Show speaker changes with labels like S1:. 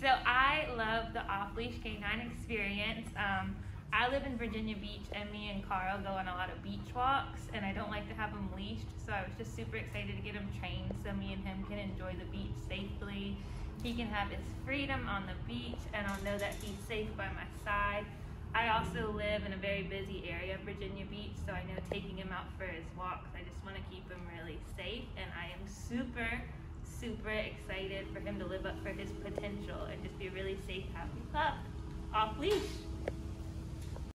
S1: so I love the off-leash canine experience. Um, I live in Virginia Beach, and me and Carl go on a lot of beach walks, and I don't like to have him leashed, so I was just super excited to get him trained so me and him can enjoy the beach safely. He can have his freedom on the beach, and I'll know that he's safe by my side. I also live in a very busy area of Virginia Beach, so I know taking him out for his walks, I just want to keep him really safe, and I am super, super excited for him to live up for his potential and just be a really safe, happy pup off leash.